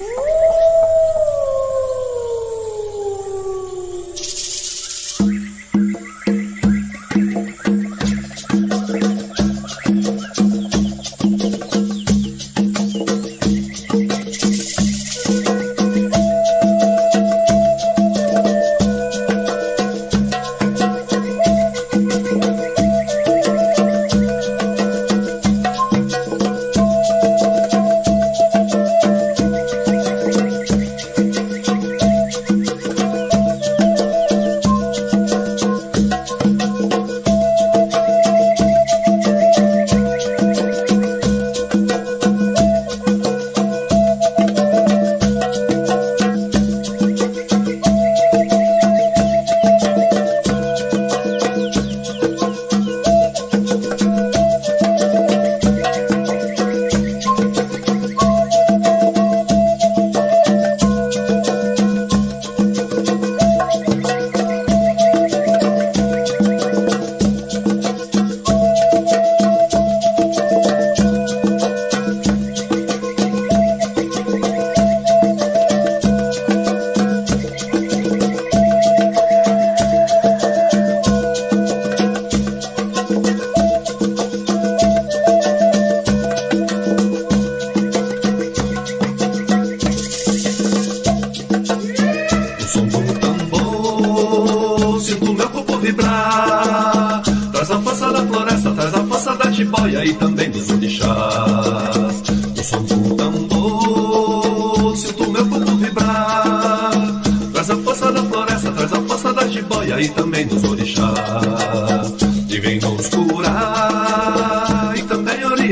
Ooh.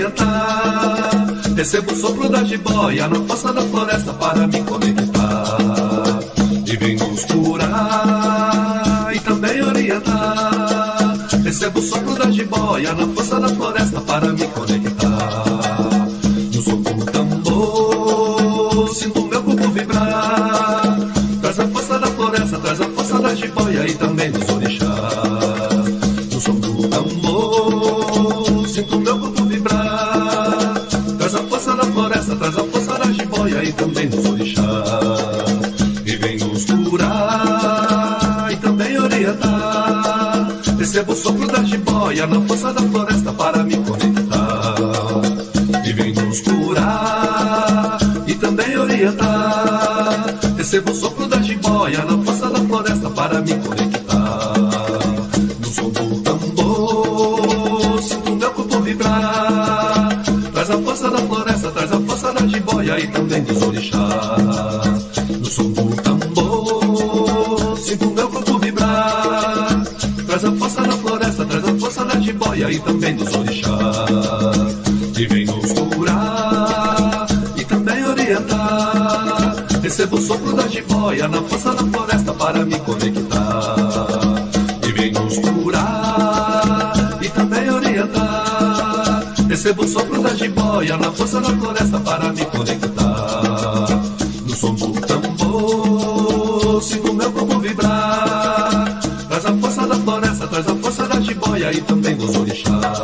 orientar. Recebo o sopro da jiboia na força da floresta para me conectar. E vem nos curar e também orientar. Recebo o sopro da jiboia na força da floresta para me conectar. O sopro da jiboia na força da floresta para me conectar. E vem nos curar e também orientar. Recebo o sopro da jiboia na da jiboia e também dos orixás, que vem nos curar e também orientar. Recebo o sopro da jiboia na força da floresta para me conectar, E vem nos curar e também orientar. Recebo o sopro da jiboia na força da floresta para me conectar. No som do tambor, sinto meu corpo vibrar e também dos orixás.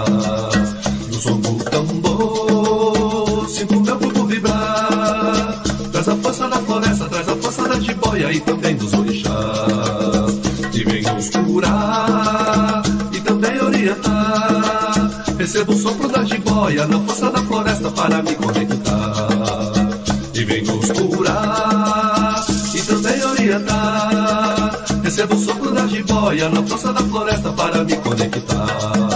no som do tambor, sinto meu corpo vibrar. Traz a força da floresta, traz a força da jiboia e também dos orixás. E vem nos curar e também orientar. Recebo o sopro da jiboia na força da floresta para me conectar. E vem nos curar e também orientar. Recebo o sopro da jiboia na força da floresta para me conectar.